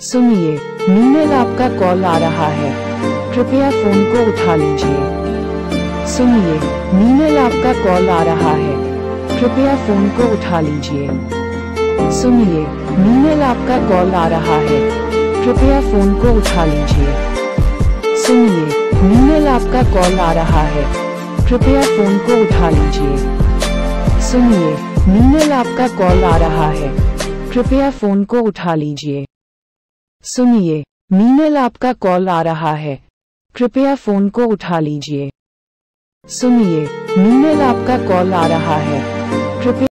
सुनिए मीनल आपका कॉल आ रहा है। कृपया फ़ोन को उठा लीजिए। सुनिए मीनल आपका कॉल आ रहा है। कृपया फ़ोन को उठा लीजिए। सुनिए मीनल आपका कॉल आ रहा है। कृपया फ़ोन को उठा लीजिए। सुनिए मीनल आपका कॉल आ रहा है। कृपया फ़ोन को उठा लीजिए। सुनिए मीनल आपका कॉल आ रहा है। कृपया फ़ोन को उठा लीजिए। सुनिए, मीनल आपका कॉल आ रहा है। कृपया फ़ोन को उठा लीजिए। सुनिए, मीनल आपका कॉल आ रहा है।